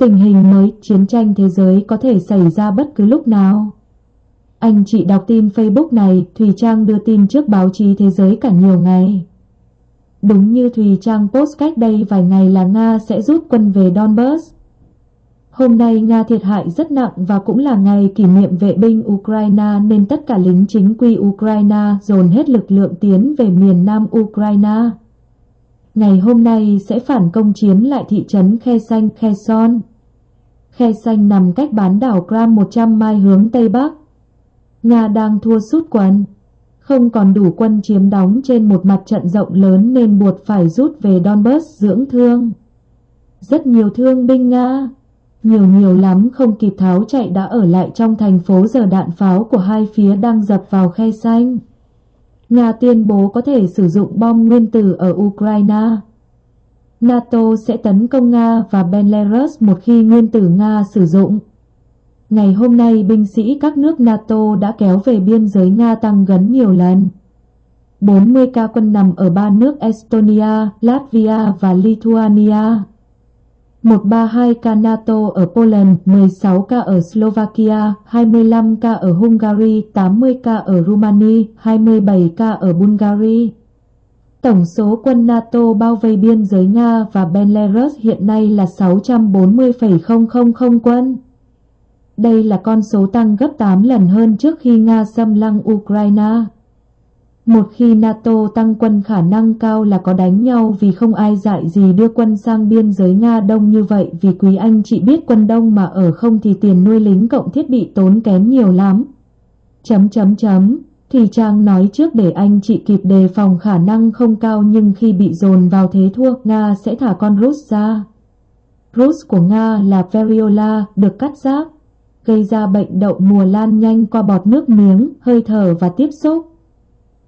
Tình hình mới, chiến tranh thế giới có thể xảy ra bất cứ lúc nào. Anh chị đọc tin Facebook này, Thùy Trang đưa tin trước báo chí thế giới cả nhiều ngày. Đúng như Thùy Trang post cách đây vài ngày là Nga sẽ rút quân về Donbass. Hôm nay Nga thiệt hại rất nặng và cũng là ngày kỷ niệm vệ binh Ukraine nên tất cả lính chính quy Ukraine dồn hết lực lượng tiến về miền nam Ukraine. Ngày hôm nay sẽ phản công chiến lại thị trấn Khe Xanh Kherson. Khe Xanh nằm cách bán đảo Cram 100 mai hướng Tây Bắc. Nga đang thua sút quân, không còn đủ quân chiếm đóng trên một mặt trận rộng lớn nên buộc phải rút về Donbass dưỡng thương. Rất nhiều thương binh Nga, nhiều nhiều lắm không kịp tháo chạy đã ở lại trong thành phố giờ đạn pháo của hai phía đang dập vào khe xanh. Nga tuyên bố có thể sử dụng bom nguyên tử ở Ukraine. NATO sẽ tấn công Nga và Belarus một khi nguyên tử Nga sử dụng. Ngày hôm nay binh sĩ các nước NATO đã kéo về biên giới Nga tăng gần nhiều lần. 40 ca quân nằm ở ba nước Estonia, Latvia và Lithuania. 132 ca NATO ở Poland, 16 ca ở Slovakia, 25 ca ở Hungary, 80 ca ở Romania, 27 ca ở Bulgaria. Tổng số quân NATO bao vây biên giới Nga và Belarus hiện nay là 640,000 quân. Đây là con số tăng gấp 8 lần hơn trước khi Nga xâm lăng Ukraine. Một khi NATO tăng quân khả năng cao là có đánh nhau vì không ai dạy gì đưa quân sang biên giới Nga đông như vậy vì quý anh chị biết quân đông mà ở không thì tiền nuôi lính cộng thiết bị tốn kém nhiều lắm. Chấm chấm chấm, thì Trang nói trước để anh chị kịp đề phòng khả năng không cao nhưng khi bị dồn vào thế thua Nga sẽ thả con Rus ra. Rus của Nga là variola được cắt giáp, gây ra bệnh đậu mùa lan nhanh qua bọt nước miếng, hơi thở và tiếp xúc.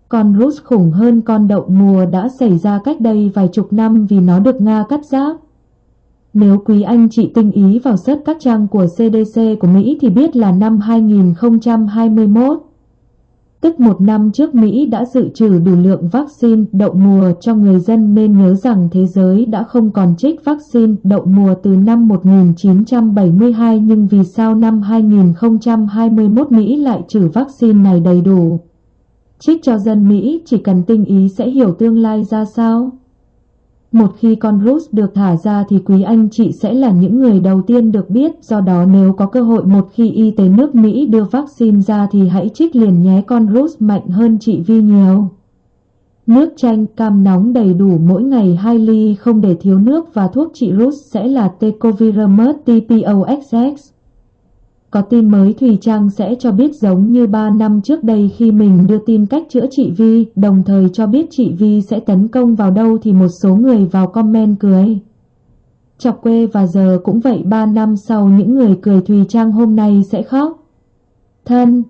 Con Rus khủng hơn con đậu mùa đã xảy ra cách đây vài chục năm vì nó được Nga cắt giáp. Nếu quý anh chị tinh ý vào search các trang của CDC của Mỹ thì biết là năm 2021, tức một năm trước Mỹ đã dự trữ đủ lượng vaccine đậu mùa cho người dân nên nhớ rằng thế giới đã không còn trích vaccine đậu mùa từ năm 1972 nhưng vì sao năm 2021 Mỹ lại trữ vaccine này đầy đủ trích cho dân Mỹ, chỉ cần tinh ý sẽ hiểu tương lai ra sao. Một khi con Rus được thả ra thì quý anh chị sẽ là những người đầu tiên được biết, do đó nếu có cơ hội một khi y tế nước Mỹ đưa vaccine ra thì hãy trích liền nhé con Rus mạnh hơn chị Vi nhiều. Nước chanh cam nóng đầy đủ mỗi ngày 2 ly không để thiếu nước và thuốc trị Rus sẽ là Tecoviramus TPOXX. Có tin mới Thùy Trang sẽ cho biết giống như 3 năm trước đây khi mình đưa tin cách chữa chị Vi, đồng thời cho biết chị Vi sẽ tấn công vào đâu thì một số người vào comment cười. Chọc quê và giờ cũng vậy 3 năm sau những người cười Thùy Trang hôm nay sẽ khóc. Thân